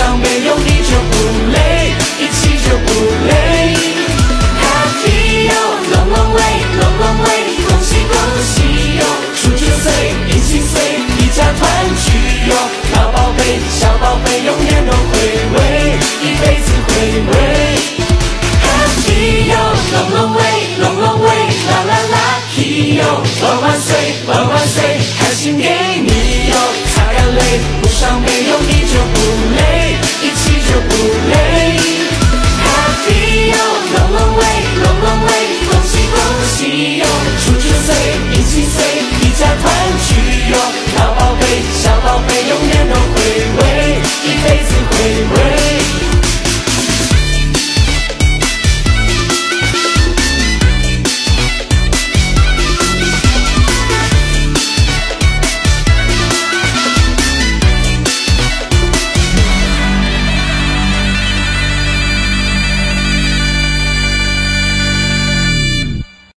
上没有你就不累，一起就不累。Happy 哟，龙龙威，龙龙威，恭喜恭喜哟！祝九岁、银禧岁、一家团聚哟！大宝贝、小宝贝，永远都回味一辈子回味。Happy 哟，龙龙威，龙龙威，啦啦啦！Happy 哟，万万岁，万万岁！开心给你哟，擦干泪，路上没有你。shall